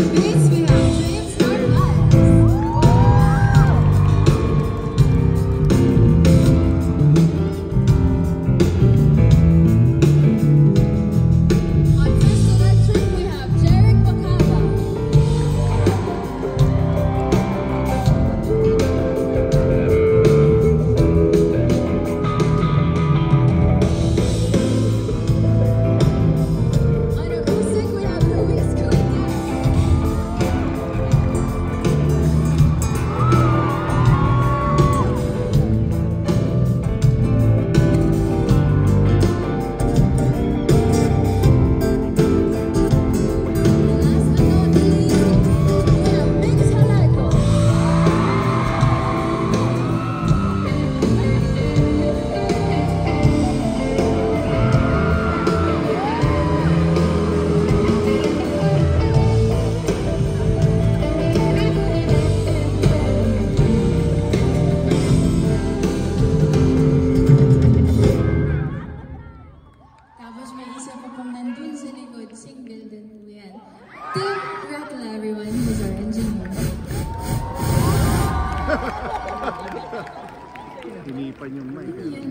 Please, we have. Tapos may isa pa pong nandun sa likod, single din po yan. Team Rockla, everyone, who's our engineer. Tinipan yung mic. Yan.